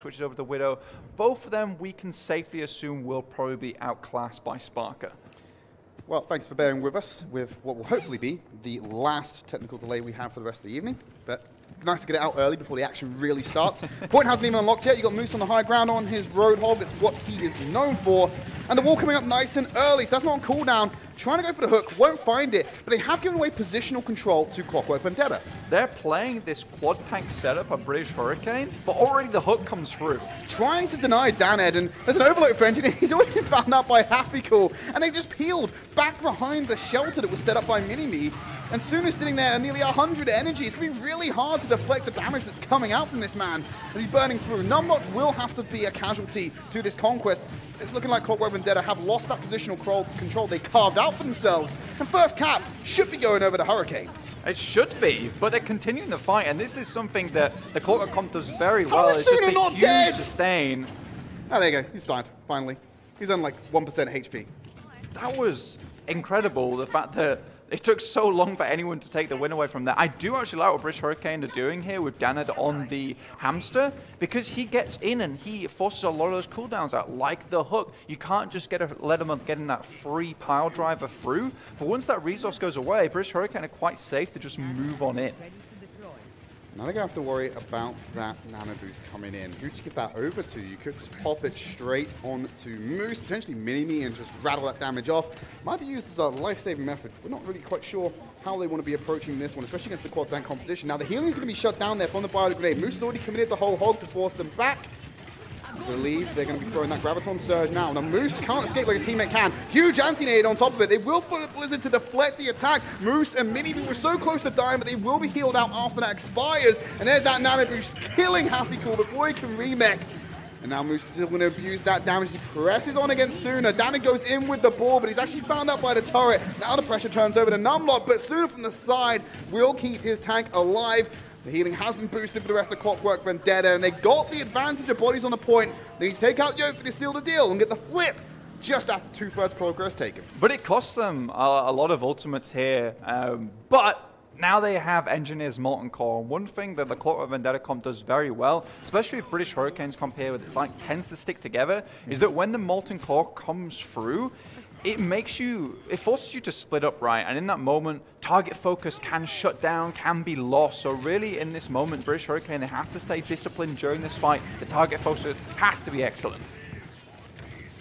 switches over to Widow. Both of them, we can safely assume, will probably be outclassed by Sparker. Well, thanks for bearing with us with what will hopefully be the last technical delay we have for the rest of the evening. But nice to get it out early before the action really starts. Point hasn't even unlocked yet. You've got Moose on the high ground on his Roadhog. It's what he is known for. And the wall coming up nice and early, so that's not on cooldown. Trying to go for the hook, won't find it, but they have given away positional control to Clockwork Vendetta. They're playing this quad tank setup of British Hurricane, but already the hook comes through. Trying to deny Daned, and there's an overload for Engineer. He's already been found out by Happy Cool, and they just peeled back behind the shelter that was set up by Mini-Me. And Suna's sitting there at nearly 100 energy. It's going to be really hard to deflect the damage that's coming out from this man as he's burning through. Numlock will have to be a casualty to this conquest. It's looking like Clockwork Vendetta have lost that positional control they carved out for themselves. And first cap should be going over to Hurricane. It should be, but they're continuing the fight, and this is something that the Clockwork Comp does very well. It's just a not huge dead? sustain. Oh, there you go. He's died, finally. He's on like 1% HP. That was incredible, the fact that it took so long for anyone to take the win away from that. I do actually like what British Hurricane are doing here with Danad on the hamster because he gets in and he forces a lot of those cooldowns out, like the hook. You can't just get a, let him get in that free pile driver through. But once that resource goes away, British Hurricane are quite safe to just move on in. Now they're going to have to worry about that nano boost coming in. Who to give that over to? You could just pop it straight on to Moose, potentially Mini-Me, and just rattle that damage off. Might be used as a life-saving method. We're not really quite sure how they want to be approaching this one, especially against the quad tank composition. Now the healing is going to be shut down there from the bio grenade. Moose has already committed the whole hog to force them back. Believe they're going to be throwing that Graviton Surge now. Now, Moose can't escape like a teammate can. Huge anti-nade on top of it. They will put a Blizzard to deflect the attack. Moose and Mini were so close to dying, but they will be healed out after that expires. And there's that Nano Boost killing Happy Cool before he can remake. And now Moose is still going to abuse that damage. He presses on against Suna. Danny goes in with the ball, but he's actually found out by the turret. Now the pressure turns over to Numlock, but Suna from the side will keep his tank alive. The healing has been boosted for the rest of Clockwork Vendetta, and they got the advantage of bodies on the point. They take out Yofi to seal the deal and get the flip just after two-thirds progress taken. But it costs them a, a lot of ultimates here. Um, but now they have Engineer's Molten Core. One thing that the Clockwork Vendetta comp does very well, especially if British Hurricanes comp here, with it like tends to stick together, is that when the Molten Core comes through, it makes you, it forces you to split up, right? And in that moment, target focus can shut down, can be lost. So really, in this moment, British Hurricane, they have to stay disciplined during this fight. The target focus has to be excellent.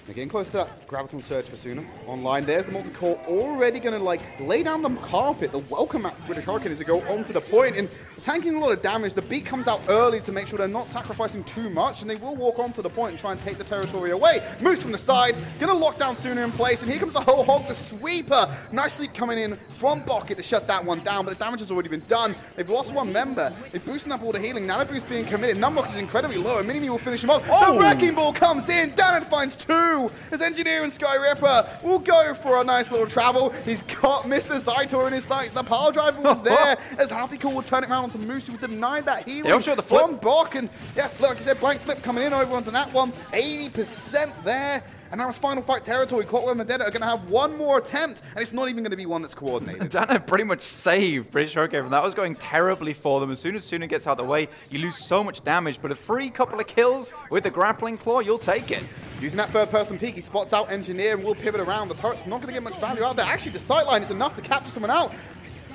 They're getting close to that Graviton Surge for Suna. Online, there's the Molten Core already going to like lay down the carpet. The welcome mat for British Hurricane is to go onto the point and tanking a lot of damage. The beat comes out early to make sure they're not sacrificing too much, and they will walk onto the point and try and take the territory away. Moose from the side, going to lock down Suna in place, and here comes the whole hog, the sweeper. Nice sleep coming in from Bucket to shut that one down, but the damage has already been done. They've lost one member. They're boosting up all the healing. Nano boost being committed. Numlock is incredibly low, and Mini will finish him off. Oh! The Wrecking Ball comes in. Danon finds two. His Engineer and Sky Ripper will go for a nice little travel. He's got Mr. Zaitor in his sights. The pile driver was there as Happy Cool will turn it around onto Moose, who denied that healing They have the flip. from Bok. And yeah, like I said, blank flip coming in over onto that one. 80% there. And now it's final fight territory. Clockwork Vendetta are going to have one more attempt, and it's not even going to be one that's coordinated. Dana pretty much saved British Hurricane from that. was going terribly for them. As soon as Suna gets out of the way, you lose so much damage. But a free couple of kills with the grappling claw, you'll take it. Using that third person peek, he spots out Engineer and will pivot around. The turret's not going to get much value out there. Actually, the sightline is enough to capture someone out.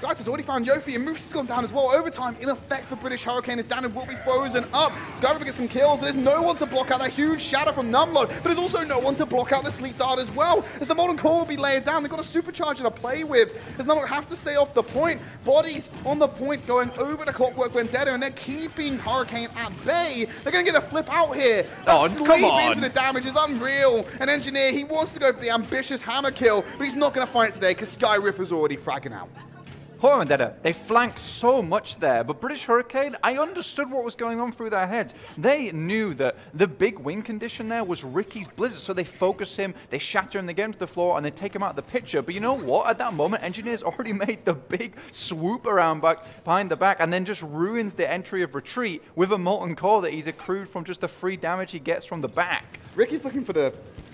Zaitor's already found Yofi, and Moose has gone down as well. Overtime, in effect for British Hurricane, as Danon will be frozen up. Skyripper gets some kills, but there's no one to block out that huge shatter from Numlock, but there's also no one to block out the Sleep Dart as well, as the Molten Core will be laid down. They've got a supercharger to play with, as Numlock have to stay off the point. Bodies on the point going over the Clockwork Vendetta, and they're keeping Hurricane at bay. They're going to get a flip out here. That Oh, sleep come on. into the damage is unreal. An Engineer, he wants to go for the ambitious hammer kill, but he's not going to find it today, because Sky Ripper's already fragging out. Horror Vendetta, uh, they flanked so much there, but British Hurricane, I understood what was going on through their heads. They knew that the big win condition there was Ricky's Blizzard, so they focus him, they shatter him, they get him to the floor, and they take him out of the picture. But you know what? At that moment, Engineers already made the big swoop around back behind the back, and then just ruins the entry of retreat with a molten core that he's accrued from just the free damage he gets from the back. Ricky's looking for the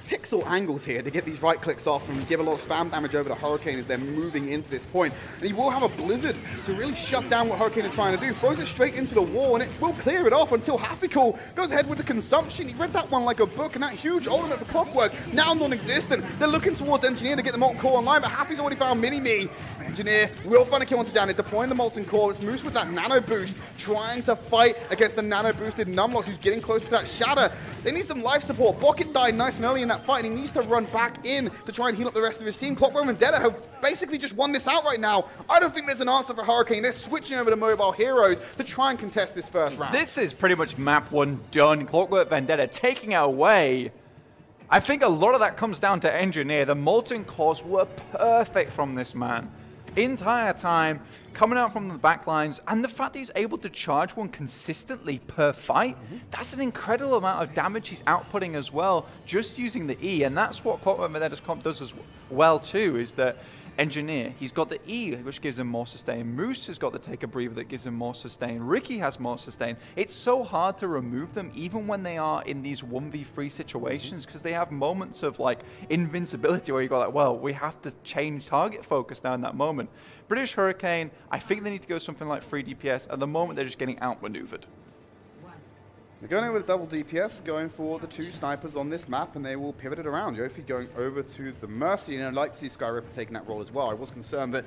pixel angles here to get these right clicks off and give a lot of spam damage over to Hurricane as they're moving into this point. And he will have a Blizzard to really shut down what Hurricane is trying to do. Throws it straight into the wall and it will clear it off until Hafficool goes ahead with the consumption. He read that one like a book and that huge ultimate for Clockwork now non-existent. They're looking towards Engineer to get the Molten Core online, but Happy's already found Mini-Me. Engineer will find a kill onto Danny, deploying the Molten Core. It's Moose with that Nano Boost, trying to fight against the Nano Boosted Numlock, who's getting close to that Shatter. They need some life support. Bucket died nice and early in that fight, and he needs to run back in to try and heal up the rest of his team. Clockwork Vendetta have basically just won this out right now. I don't think there's an answer for Hurricane. They're switching over to Mobile Heroes to try and contest this first round. This is pretty much map one done. Clockwork Vendetta taking it away. I think a lot of that comes down to Engineer. The Molten Cores were perfect from this man. Entire time, coming out from the backlines, and the fact that he's able to charge one consistently per fight, mm -hmm. that's an incredible amount of damage he's outputting as well, just using the E. And that's what Clockwork Vendetta's comp does as well too, is that Engineer, he's got the E, which gives him more sustain. Moose has got the Take a Breather that gives him more sustain. Ricky has more sustain. It's so hard to remove them, even when they are in these 1v3 situations, because they have moments of like invincibility where you go like, well, we have to change target focus now in that moment. British Hurricane, I think they need to go something like 3 DPS. At the moment, they're just getting outmaneuvered. They're going in with double DPS, going for the two snipers on this map, and they will pivot it around. Yofi going over to the Mercy, and I'd like to see Skyripper taking that role as well. I was concerned that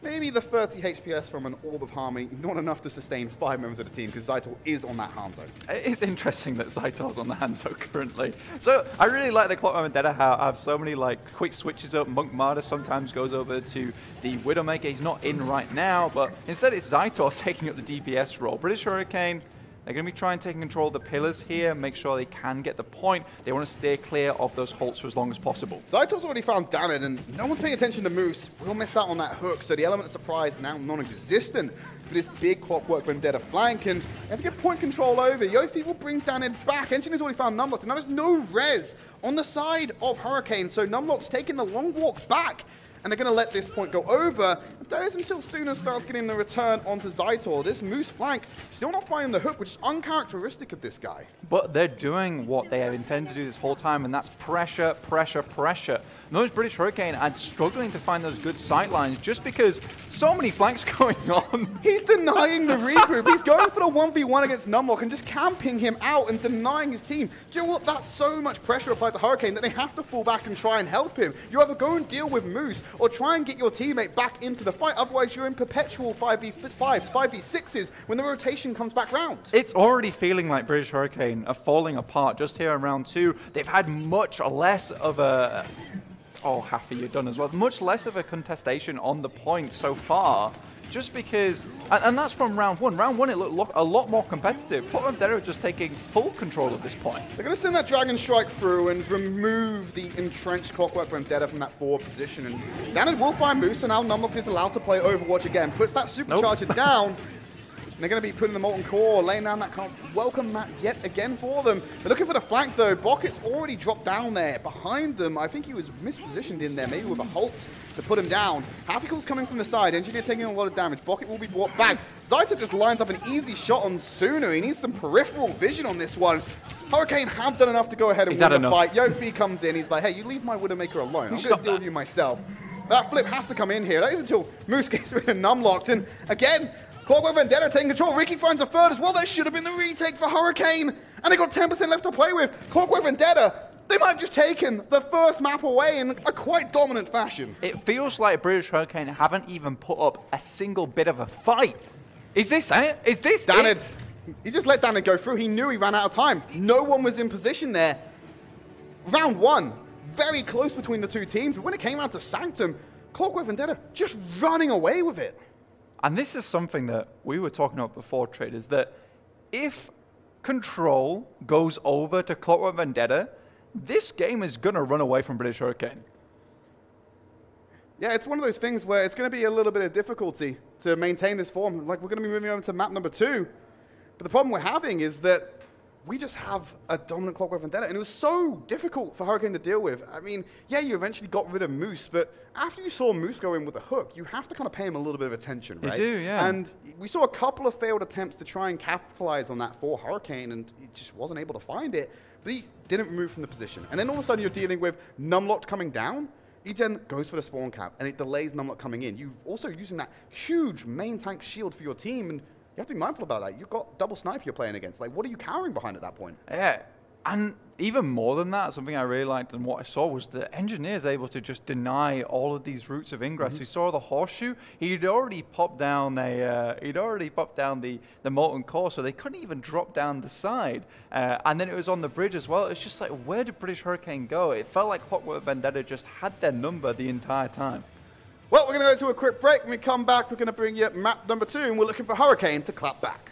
maybe the 30 HPS from an Orb of Harmony, not enough to sustain five members of the team, because Zytor is on that harm zone. It is interesting that Zytor's on the hand zone currently. So I really like the Clockwork Vendetta how I have so many like quick switches up. Monk Martyr sometimes goes over to the Widowmaker. He's not in right now, but instead it's Zytor taking up the DPS role. British Hurricane, they're going to be trying to take control of the pillars here, make sure they can get the point. They want to stay clear of those halts for as long as possible. Zytor's already found Danet, and no one's paying attention to Moose. We'll miss out on that hook, so the element of surprise now non-existent for this big Clockwork Vendetta flank, and if you get point control over, Yofi will bring Danet back. Engineer's already found Numlock, and now there's no res on the side of Hurricane, so Numlock's taking the long walk back and they're going to let this point go over. That is until Suna starts getting the return onto Zytor. This Moose flank still not finding the hook, which is uncharacteristic of this guy. But they're doing what they have intended to do this whole time, and that's pressure, pressure, pressure. Those British Hurricane are struggling to find those good sight lines just because so many flanks going on. He's denying the regroup. He's going for the 1v1 against Numlock and just camping him out and denying his team. Do you know what? That's so much pressure applied to Hurricane that they have to fall back and try and help him. You either go and deal with Moose or try and get your teammate back into the fight. Otherwise, you're in perpetual 5v5s, 5v6s when the rotation comes back round. It's already feeling like British Hurricane are falling apart just here in round two. They've had much less of a... Oh, Happy, you're done as well. Much less of a contestation on the point so far just because, and, and, that's from round one. Round one, it looked a lot more competitive. Tottenham Derry just taking full control at this point. They're going to send that Dragon Strike through and remove the entrenched Clockwork Vendetta from that forward position. And Danon will find Moose, and now Numlock is allowed to play Overwatch again. Puts that Supercharger nope. down. they're going to be putting the Molten Core, laying down that kind of welcome mat yet again for them. They're looking for the flank though. Bocket's already dropped down there. Behind them, I think he was mispositioned in there, maybe with a halt to put him down. Hafficool's coming from the side. Engineer taking a lot of damage. Bocket will be brought back. Zaita just lines up an easy shot on Suna. He needs some peripheral vision on this one. Hurricane have done enough to go ahead and He's win the enough. fight. Yofi comes in. He's like, hey, you leave my Widowmaker alone. I'm going to deal with you myself. That flip has to come in here. That is until Moose gets rid of Numlocked. And again, Clockwork Vendetta taking control. Ricky finds a third as well. That should have been the retake for Hurricane. And they got 10% left to play with. Clockwork Vendetta, they might have just taken the first map away in a quite dominant fashion. It feels like British Hurricane haven't even put up a single bit of a fight. Is this it? Is this Danid, it? He just let Danid go through. He knew he ran out of time. No one was in position there. Round one, very close between the two teams. But when it came out to Sanctum, Clockwork Vendetta just running away with it. And this is something that we were talking about before, traders, that if control goes over to Clockwork Vendetta, this game is going to run away from British Hurricane. Yeah, it's one of those things where it's going to be a little bit of difficulty to maintain this form. Like, we're going to be moving over to map number two. But the problem we're having is that we just have a dominant Clockwork Vendetta, and it was so difficult for Hurricane to deal with. I mean, yeah, you eventually got rid of Moose, but after you saw Moose go in with a hook, you have to kind of pay him a little bit of attention, right? You do, yeah. And we saw a couple of failed attempts to try and capitalize on that for Hurricane, and he just wasn't able to find it. But he didn't move from the position. And then all of a sudden, you're dealing with Numlocked coming down. He then goes for the spawn cap, and it delays Numlock coming in. You're also using that huge main tank shield for your team, and you have to be mindful about that. You've got double snipe you're playing against. Like, what are you cowering behind at that point? Yeah, and even more than that, something I really liked and what I saw was the engineers able to just deny all of these routes of ingress. We saw the horseshoe; he'd already popped down a, uh, he'd already popped down the the molten core, so they couldn't even drop down the side. Uh, and then it was on the bridge as well. It's just like, where did British Hurricane go? It felt like Clockwork Vendetta just had their number the entire time. Well, we're going to go to a quick break. When we come back, we're going to bring you map number two, and we're looking for Hurricane to clap back.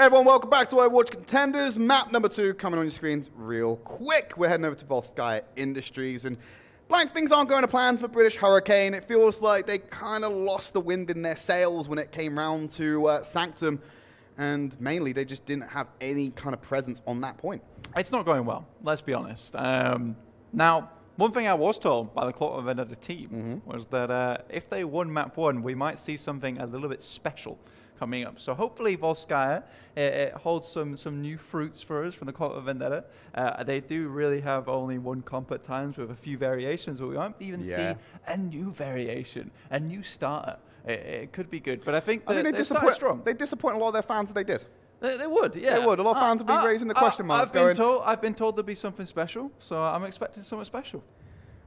Everyone, welcome back to Overwatch Contenders. Map number two coming on your screens real quick. We're heading over to Volskaya Industries and blank things aren't going to plan for British Hurricane. It feels like they kind of lost the wind in their sails when it came round to uh, Sanctum, and mainly they just didn't have any kind of presence on that point. It's not going well, let's be honest. Um, now, one thing I was told by the Clockwork Vendetta team was that uh, if they won map one, we might see something a little bit special coming up. So hopefully Volskaya it, eh, it eh, holds some, some new fruits for us from the Clockwork Vendetta. Uh, they do really have only one comp at times with a few variations, but we might even Yeah. see a new variation, a new starter. It, it could be good, but I think I mean, they disappoint, strong. they disappoint a lot of their fans that they did. They, they would, yeah. They would. A lot of uh, fans would be uh, raising the uh, question marks I've been told. I've been told there'll be something special, so I'm expecting something special.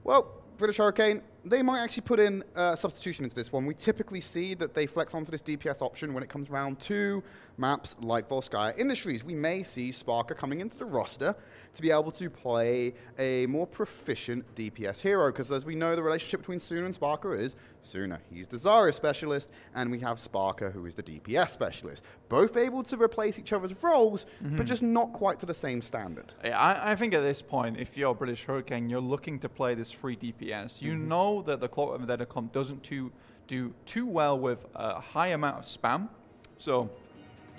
Well, British Hurricane, they might actually put in a substitution into this one. We typically see that they flex onto this DPS option when it comes round to maps like Volskaya Industries. We may see Sparker coming into the roster to be able to play a more proficient DPS hero, because as we know, the relationship between Suna and Sparker is Suna, he's the Zarya specialist, and we have Sparker, who is the DPS specialist. Both able to replace each other's roles, Mm-hmm. but just not quite to the same standard. I, I think at this point, if you're British Hurricane, you're looking to play this free DPS. You Mm-hmm. know that the Clock Vendetta comp doesn't too, do too well with a high amount of spam. So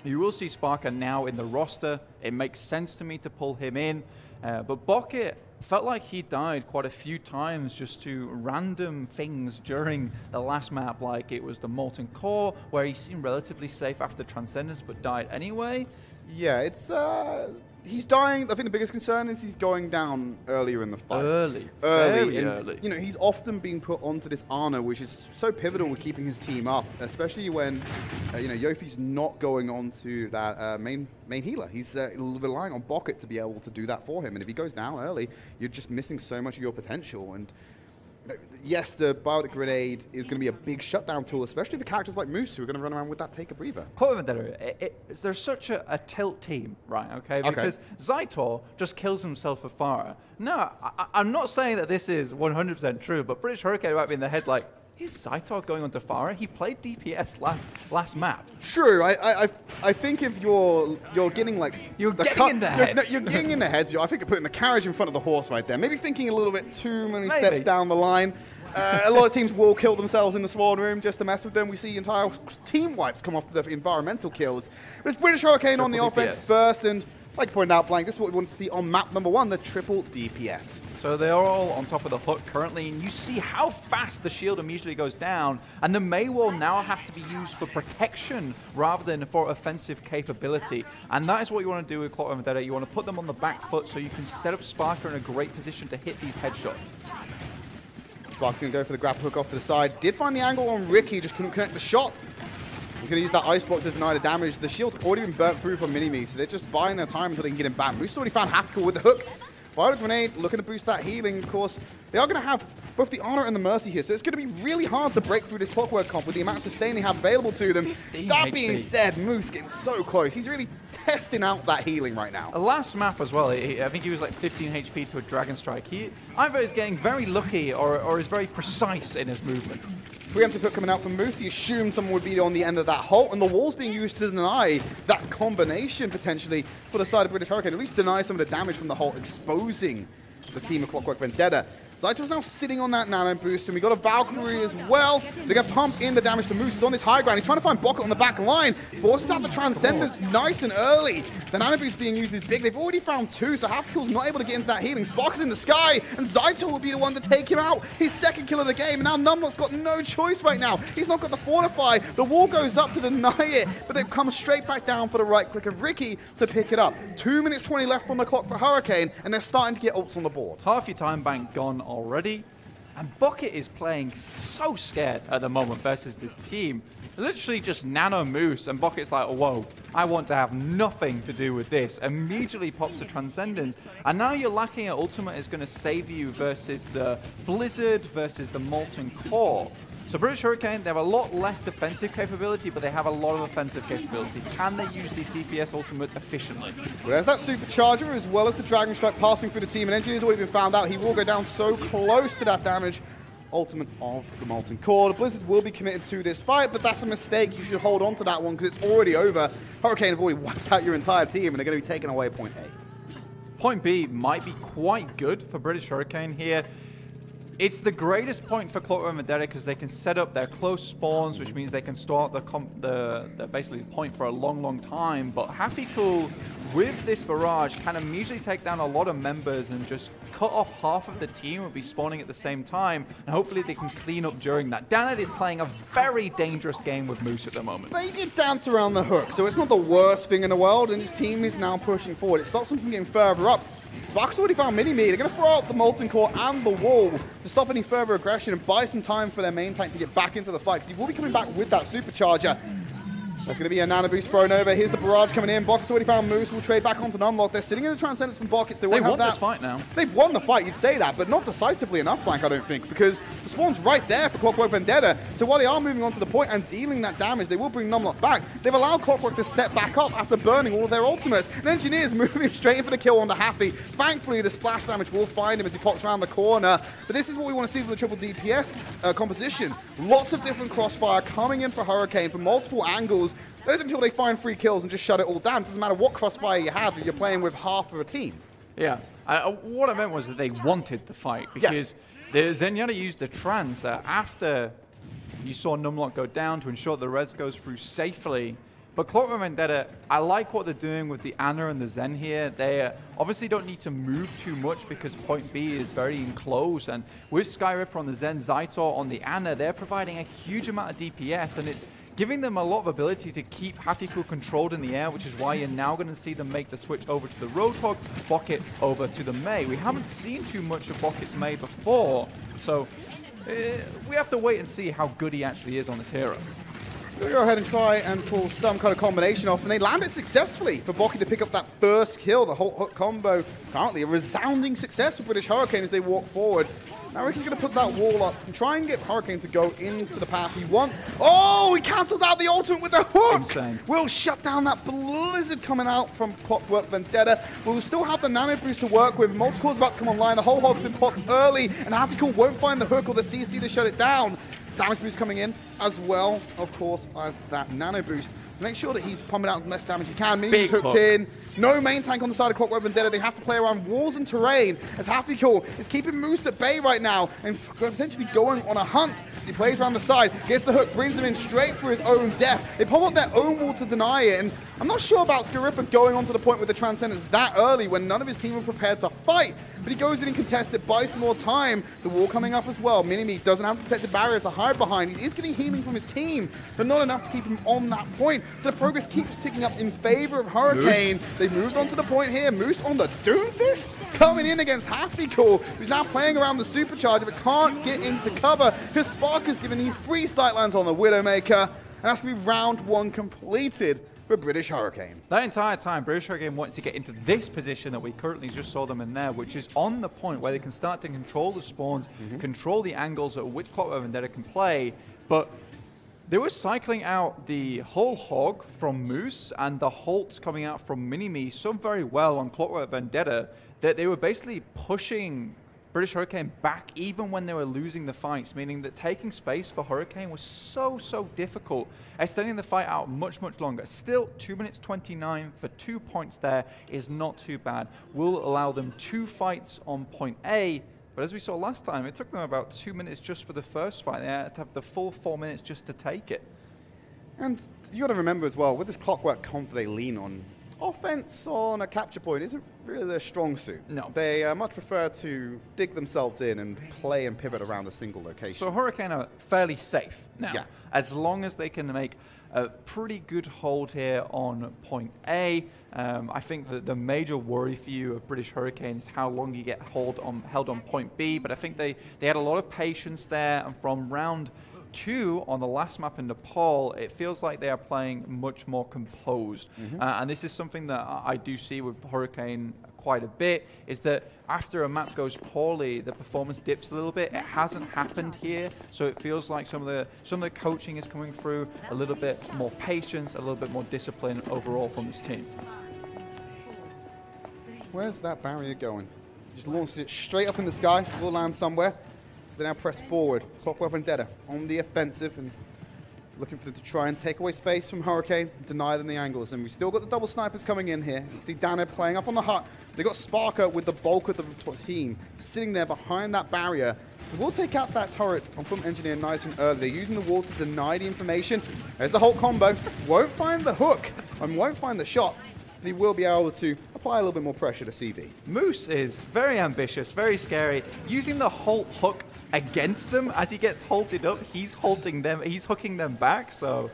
you will see Sparker now in the roster. It makes sense to me to pull him in. Uh, but Bucket felt like he died quite a few times just to random things during the last map, like it was the Molten Core, where he seemed relatively safe after Transcendence but died anyway. Yeah, it's uh, he's dying. I think the biggest concern is he's going down earlier in the fight. Early. early, and, early. You know, he's often being put onto this Ana, which is so pivotal with keeping his team up, especially when uh, you know Yofi's not going on to that uh, main main healer. He's uh, relying on Bucket to be able to do that for him, and if he goes down early, you're just missing so much of your potential. And yes, the biotic grenade is going to be a big shutdown tool, especially for characters like Moose who are going to run around with that take a breather. It It, there's such a, a tilt team, right? Okay, Okay. because Zaitor just kills himself with Pharah. No, I, I'm not saying that this is 100% true, but British Hurricane might be in the head like, is Zaitor going on to Pharah? He played DPS last last map. True. I, I, I- I think if you're you're getting like You're getting in the you're, no, you're getting in the heads. I think you're putting the carriage in front of the horse right there. Maybe thinking a little bit too many Maybe. steps down the line. Uh, a lot of teams will kill themselves in the spawn room just to mess with them. We see entire team wipes come off the environmental kills. But it's British Hurricane on the Triple offense first, and like pointed out, Blank, this is what we want to see on map number one, the triple DPS. So they are all on top of the hook currently, and you see how fast the shield immediately goes down, and the Mei wall now has to be used for protection rather than for offensive capability. And that is what you want to do with Clockwork Vendetta. You want to put them on the back foot so you can set up Sparker in a great position to hit these headshots. Sparks going to go for the grab hook off to the side. Did find the angle on Ricky, just couldn't connect the shot. He's going to use that ice block to deny the damage. The shield's already been burnt through from Mini-Me, so they're just buying their time until they can get him back. Moose already found Half with the hook. Biotic Grenade looking to boost that healing. Of course, they are going to have both the Ana and the Mercy here, so it's going to be really hard to break through this Clockwork comp with the amount of sustain they have available to them. 15 That being HP. said, Moose getting so close. He's really testing out that healing right now. The last map as well, he- I think he was like 15 HP to a Dragon Strike. He either is getting very lucky or, or is very precise in his movements. Preemptive hook coming out from Moose. He assumed someone would be on the end of that halt, and the wall's being used to deny that combination potentially for the side of British Hurricane. At least deny some of the damage from the halt, exposing the team of Clockwork Vendetta. Zaito's now sitting on that nano boost, and we got a Valkyrie as well. They're going to pump in the damage to Moose. He's on this high ground. He's trying to find Bucket on the back line. Forces out the Transcendence nice and early. The nano boost being used is big. They've already found two, so Half-Kill's not able to get into that healing. Spark is in the sky, and Zaito will be the one to take him out. His second kill of the game, and now Numlock's got no choice right now. He's not got the Fortify. The wall goes up to deny it, but they've come straight back down for the right click of Ricky to pick it up. Two minutes 20 left on the clock for Hurricane, and they're starting to get ults on the board. Half your time bank gone already. And Bucket is playing so scared at the moment versus this team. Literally just nano moose, and Bucket's like, whoa, I want to have nothing to do with this. Immediately pops the Transcendence. And now you're lacking an ultimate is going to save you versus the Blizzard versus the Molten Core. So British Hurricane, they have a lot less defensive capability, but they have a lot of offensive capability. Can they use the DPS ultimates efficiently? Well, there's that supercharger as well as the Dragon Strike passing through the team. And Engineer's already been found out. He will go down so close to that damage. Ultimate of the Molten Core. The Blizzard will be committed to this fight, but that's a mistake. You should hold on to that one because it's already over. Hurricane have already wiped out your entire team and they're going to be taking away point A. Point B might be quite good for British Hurricane here. It's the greatest point for Clockwork and Vendetta because they can set up their close spawns, which means they can start the, the, the basically the point for a long, long time. But Happy Cool, with this barrage, can immediately take down a lot of members and just cut off half of the team will be spawning at the same time. And hopefully they can clean up during that. Danet is playing a very dangerous game with Moose at the moment. They did dance around the hook, so it's not the worst thing in the world, and his team is now pushing forward. It stops them from getting further up. Sparks already found Mini-Me. They're going to throw out the Molten Core and the wall to stop any further aggression and buy some time for their main tank to get back into the fight, because he will be coming back with that Supercharger. That's going to be a nano boost thrown over. Here's the barrage coming in. Box already found Moose. Will trade back onto Numlock. They're sitting in the Transcendence from Buckets. They, have won that. this fight now. They've won the fight, you'd say that, but not decisively enough, Blank, I don't think, because the spawn's right there for Clockwork Vendetta. So while they are moving on to the point and dealing that damage, they will bring Numlock back. They've allowed Clockwork to set back up after burning all of their ultimates. And Engineers moving straight in for the kill on the Happy. Thankfully, the splash damage will find him as he pops around the corner. But this is what we want to see from the triple DPS uh, composition. Lots of different crossfire coming in for Hurricane from multiple angles. That is until they find three kills and just shut it all down. It doesn't matter what crossfire you have if you're playing with half of a team. Yeah. I, uh, what I meant was that they wanted the fight because the Zenyatta used the trance uh, after you saw Numlock go down to ensure the res goes through safely. But Clockwork Vendetta, I like what they're doing with the Ana and the Zen here. They uh, obviously don't need to move too much because point B is very enclosed. And with Skyripper on the Zen, Zaitor on the Ana, they're providing a huge amount of DPS. And it's giving them a lot of ability to keep Hafficool controlled in the air, which is why you're now going to see them make the switch over to the Roadhog, Bucket over to the Mei. We haven't seen too much of Bucket's Mei before, so uh, we have to wait and see how good he actually is on this hero. Go ahead and try and pull some kind of combination off, and they land it successfully for Boki to pick up that first kill. The whole hook combo, currently a resounding success for British Hurricane as they walk forward. Now Ricky's going to put that wall up and try and get Hurricane to go into the path he wants. Oh, he cancels out the ultimate with the hook! Insane. We'll shut down that blizzard coming out from Clockwork Vendetta. We'll still have the nano boost to work with. Molten Core's about to come online. The whole hog's been popped early, and Happy Cool won't find the hook or the CC to shut it down. Damage boost coming in, as well, of course, as that nano boost. Make sure that he's pumping out the best damage he can. Mini's Big hooked hook. in. No main tank on the side of Clockwork Vendetta. They have to play around walls and terrain as Happy Cool is keeping Moose at bay right now and potentially going on a hunt. He plays around the side, gets the hook, brings him in straight for his own death. They pop up their own wall to deny it, and I'm not sure about Skyripper going on to the point with the Transcendence that early when none of his team were prepared to fight. But he goes in and contests it, buys some more time. The wall coming up as well. Mini-Me doesn't have to protect the barrier to hide behind. He is getting healing from his team, but not enough to keep him on that point. So the progress keeps ticking up in favor of Hurricane. They've moved on to the point here. Moose on the Doomfist coming in against Happy Cool, who's now playing around the supercharger but can't get into cover because Spark is given these free sightlines on the Widowmaker. And that's going to be round one completed for British Hurricane. That entire time, British Hurricane wanted to get into this position that we currently just saw them in there, which is on the point where they can start to control the spawns, mm-hmm. control the angles at which Clockwork Vendetta can play, but they were cycling out the whole hog from Moose and the Halts coming out from Mini-Me so very well on Clockwork Vendetta that they were basically pushing British Hurricane back even when they were losing the fights, meaning that taking space for Hurricane was so, so difficult, extending the fight out much, much longer. Still, 2 minutes 29 for two points there is not too bad. Will allow them two fights on point A, but as we saw last time, it took them about two minutes just for the first fight. They had to have the full four minutes just to take it. And you got to remember as well, with this clockwork comp they lean on, offense on a capture point isn't really their strong suit. No. They uh, much prefer to dig themselves in and play and pivot around a single location. So Hurricane are fairly safe now, Yeah. as long as they can make a pretty good hold here on point A. Um, I think that the major worry for you of British Hurricane is how long you get hold on, held on point B. But I think they, they had a lot of patience there, and from round two on the last map in Nepal, it feels like they are playing much more composed. Uh, and this is something that I do see with Hurricane quite a bit, is that after a map goes poorly, the performance dips a little bit. It hasn't happened here, so it feels like some of the some of the coaching is coming through, a little bit more patience, a little bit more discipline overall from this team. Where's that barrier going? Just launched it straight up in the sky. Will land somewhere. So they now press forward. Clockwork Vendetta on the offensive and looking for them to try and take away space from Hurricane, deny them the angles. And we still got the double snipers coming in here. You see Dana playing up on the hut. They got Sparker with the bulk of the team sitting there behind that barrier. We'll take out that turret from Engineer nice and early. They're using the wall to deny the information. There's the whole combo. Won't find the hook and won't find the shot. He will be able to apply a little bit more pressure to CV. Moose is very ambitious, very scary, using the Halt hook against them as he gets halted up. He's halting them, he's hooking them back. So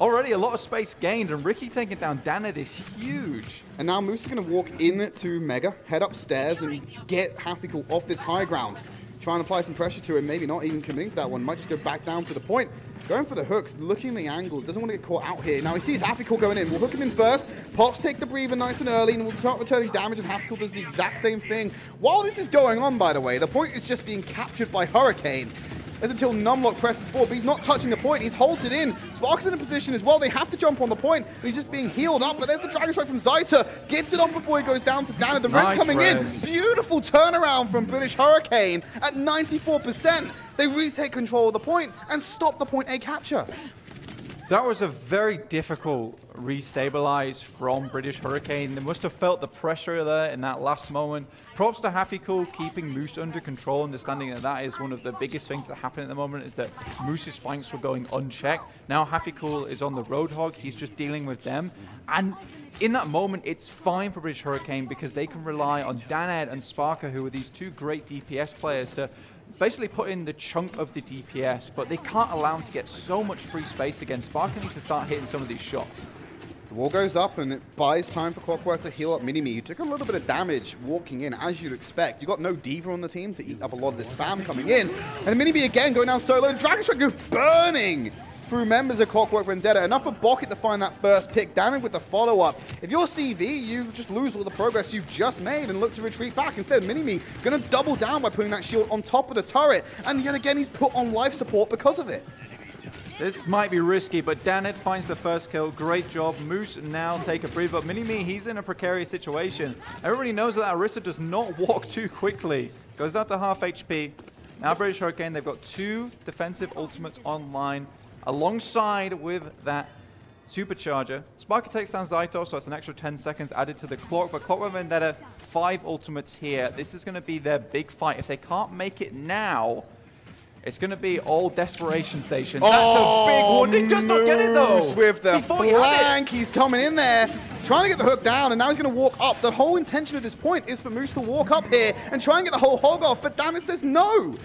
already a lot of space gained, and Ricky taking down Danad is huge. And now Moose is going to walk in to Mega, head upstairs, and get Happy Cool off this high ground. Trying to apply some pressure to him, maybe not even committing to that one, might just go back down to the point. Going for the hooks, looking the angles, doesn't want to get caught out here. Now he sees Hafficool going in. We'll hook him in first. Pops take the breather nice and early, and we'll start returning damage, and Hafficool does the exact same thing. While this is going on, by the way, the point is just being captured by Hurricane as until Numlock presses forward, but he's not touching the point. He's halted in. Spark's in a position as well. They have to jump on the point, but he's just being healed up. But there's the Dragon Strike from Zaita. Gets it off before he goes down to Dana. The nice coming res. in. Beautiful turnaround from British Hurricane at 94%. They retake control of the point and stop the point A capture. That was a very difficult restabilize from British Hurricane. They must have felt the pressure there in that last moment. Props to Hafficool keeping Moose under control, understanding that that is one of the biggest things that happen at the moment is that Moose's flanks were going unchecked. Now Hafficool is on the Roadhog. He's just dealing with them. And in that moment, it's fine for British Hurricane because they can rely on Daned and Sparker, who are these two great DPS players, to basically put in the chunk of the DPS, but they can't allow him to get so much free space again. Sparker needs to start hitting some of these shots. The wall goes up and it buys time for Clockwork to heal up Mini-Me. You took a little bit of damage walking in, as you'd expect. You got no D.Va on the team to eat up a lot of the spam coming in. And Mini-Me again going down solo. Dragon Strike goes burning through members of Clockwork Vendetta. Enough for Bocket to find that first pick. Dannon with the follow-up. If you're CV, you just lose all the progress you've just made and look to retreat back. Instead, Mini-Me going to double down by putting that shield on top of the turret. And yet again, he's put on life support because of it. This might be risky, but Danit finds the first kill. Great job. Moose now take a breather. But Mini-Me, he's in a precarious situation. Everybody knows that Orisa does not walk too quickly. Goes down to half HP. Now British Hurricane, they've got two defensive ultimates online alongside with that supercharger. Sparker takes down Zaito, so it's an extra 10 seconds added to the clock. But Clockwork Vendetta, five ultimates here. This is going to be their big fight. If they can't make it now, it's going to be all desperation station. Oh, That's a big oh, one. He does not get it though. With the flank, he he's coming in there, trying to get the hook down, and now he's going to walk up. The whole intention of this point is for Moose to walk up here and try and get the whole hog off, but Danis says no.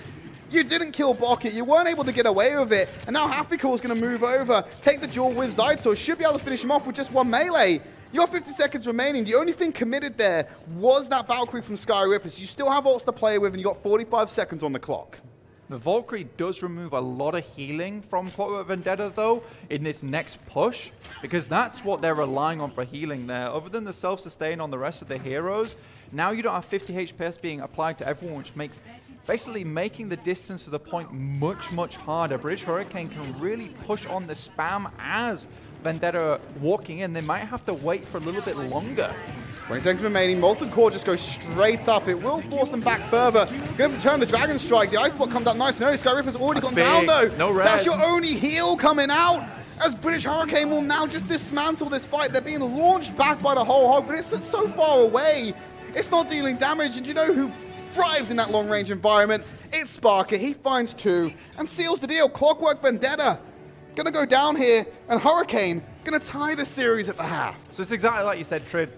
You didn't kill Bocket. You weren't able to get away with it. And now Hafficool is going to move over, take the duel with Zaito. Should be able to finish him off with just one melee. You have 50 seconds remaining. The only thing committed there was that Valkyrie from Sky Rippers. You still have ults to play with, and you got 45 seconds on the clock. The Valkyrie does remove a lot of healing from Clockwork Vendetta, though, in this next push, because that's what they're relying on for healing there. Other than the self-sustain on the rest of the heroes, now you don't have 50 HPS being applied to everyone, which makes basically making the distance to the point much, much harder. British Hurricane can really push on the spam as Vendetta walking in. They might have to wait for a little bit longer. 20 seconds remaining. Molten Core just goes straight up. It will force them back further. Going to return the Dragon Strike. The Ice Block comes out nice and early. Sky Ripper's already That's gone big. down, though. No rest. That's your only heal coming out. As British Hurricane will now just dismantle this fight. They're being launched back by the whole hog, but it's so far away. It's not dealing damage. And you know who thrives in that long-range environment. It's Sparker. He finds two and seals the deal. Clockwork Vendetta gonna go down here, and Hurricane gonna tie the series at the half. So it's exactly like you said, Tridd.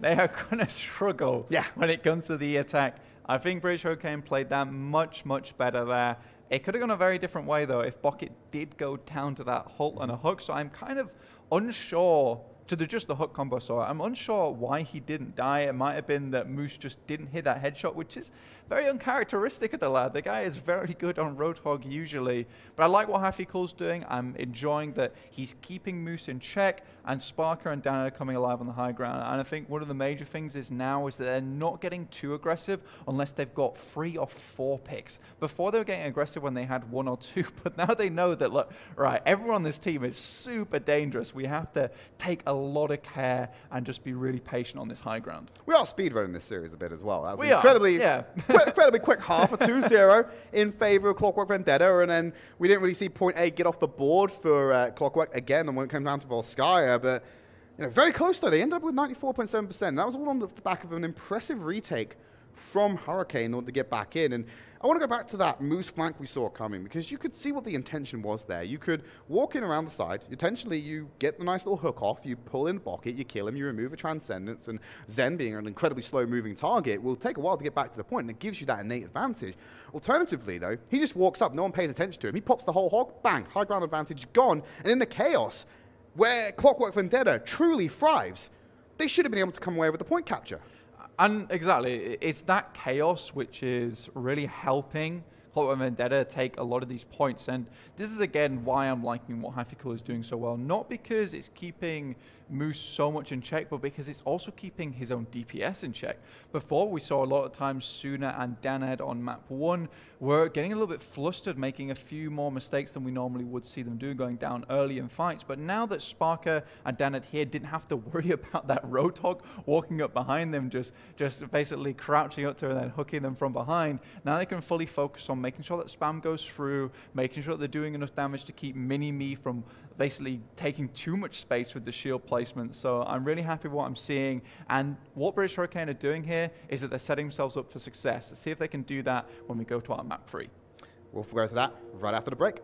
They are gonna struggle yeah. when it comes to the attack. I think British Hurricane played that much, much better there. It could have gone a very different way, though, if Bocket did go down to that halt and a hook. So I'm kind of unsure to the just the hook combo. So I'm unsure why he didn't die. It might have been that Moose just didn't hit that headshot, which is very uncharacteristic of the lad. The guy is very good on Roadhog usually. But I like what Hafficool's doing. I'm enjoying that he's keeping Moose in check and Sparker and Dana are coming alive on the high ground. And I think one of the major things is now is that they're not getting too aggressive unless they've got three or four picks. Before they were getting aggressive when they had one or two, but now they know that, look, right, everyone on this team is super dangerous. We have to take a lot of care and just be really patient on this high ground. We are speedrunning this series a bit as well. That was we incredibly, are, yeah. incredibly quick half, a 2-0 in favor of Clockwork Vendetta, and then we didn't really see point A get off the board for uh, Clockwork again, and when it came down to Volskaya, but you know, very close though. They ended up with 94.7%. That was all on the back of an impressive retake from Hurricane in order to get back in. And I want to go back to that moose flank we saw coming because you could see what the intention was there. You could walk in around the side. Intentionally, you get the nice little hook off. You pull in Bocket, you kill him, you remove a Transcendence, and Zen being an incredibly slow-moving target will take a while to get back to the point, and it gives you that innate advantage. Alternatively, though, he just walks up, no one pays attention to him. He pops the whole hog, bang, high ground advantage gone, and in the chaos, where Clockwork Vendetta truly thrives, they should have been able to come away with the point capture. And exactly, it's that chaos which is really helping Clockwork Vendetta take a lot of these points. And this is again why I'm liking what Happy is doing so well. Not because it's keeping Moose so much in check, but because it's also keeping his own DPS in check. Before we saw a lot of times Suna and Danad on map one were getting a little bit flustered, making a few more mistakes than we normally would see them do, going down early in fights. But now that Sparker and Danad here didn't have to worry about that Roadhog walking up behind them, just just basically crouching up to and then hooking them from behind, now they can fully focus making sure that spam goes through, making sure that they're doing enough damage to keep Mini-Me from basically taking too much space with the shield placement. So I'm really happy with what I'm seeing. And what British Hurricane are doing here is that they're setting themselves up for success. Let's see if they can do that when we go to our map three. We'll go to that right after the break.